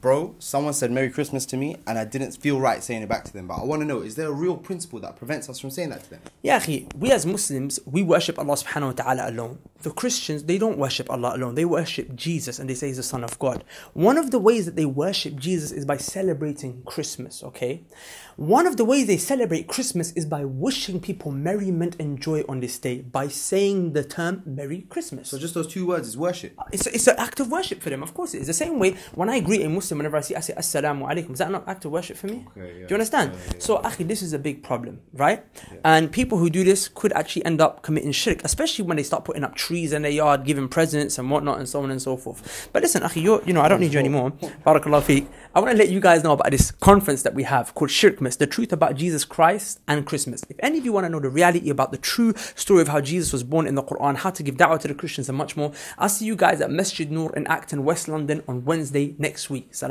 Bro, someone said Merry Christmas to me and I didn't feel right saying it back to them. But I want to know, is there a real principle that prevents us from saying that to them? Yeah, we as Muslims, we worship Allah subhanahu wa ta'ala alone. The Christians, they don't worship Allah alone. They worship Jesus and they say he's the Son of God. One of the ways that they worship Jesus is by celebrating Christmas, okay? One of the ways they celebrate Christmas is by wishing people merriment and joy on this day by saying the term Merry Christmas. So just those two words is worship. It's, it's an act of worship for them, of course it is. The same way when I greet a Muslim, whenever I see, I say Assalamu alaikum. Is that not act of worship for me? Okay, yeah. Do you understand? Yeah, yeah, so, akhi, this is a big problem, right? And people who do this could actually end up committing shirk, especially when they start putting up trees in their yard, giving presents and whatnot, and so on and so forth. But listen, akhi, you're, you know, I don't need you anymore. Barakallah feek. I want to let you guys know about this conference that we have called Shirkmas, the truth about Jesus Christ and Christmas. If any of you want to know the reality about the true story of how Jesus was born in the Quran, how to give da'wah to the Christians, and much more, I'll see you guys at Masjid Noor in Acton, West London on Wednesday next week. Salam.